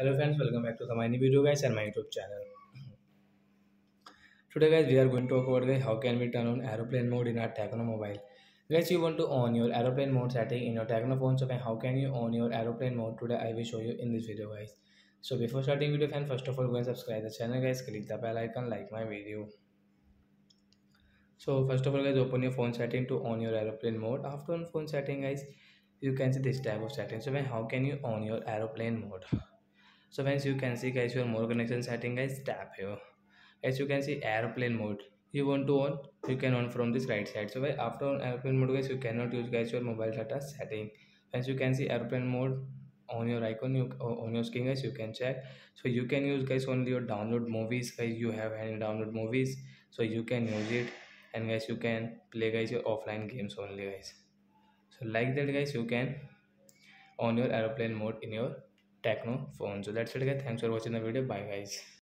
hello friends welcome back to the my new video guys and my youtube channel. Today guys we are going to talk about guys how can we turn on aeroplane mode in our Tecno mobile guys you want to on your aeroplane mode setting in your Tecno phone so how can you on your aeroplane mode? Today i will show you in this video guys. So before starting video fan first of all go and subscribe the channel guys click the bell icon like my video. So first of all guys open your phone setting to on your aeroplane mode. After on phone setting guys you can see this type of setting so how can you on your aeroplane mode so once you can see guys your more connection setting guys tap here. As you can see airplane mode. You want to on you can on from this right side. So after on airplane mode guys you cannot use guys your mobile data setting. As you can see airplane mode on your icon you on your screen guys you can check. So you can use guys only your download movies guys you have any download movies. So you can use it and guys you can play guys your offline games only guys. So like that guys you can on your airplane mode in your Tecno phone. So that's it guys. Thanks for watching the video. Bye guys.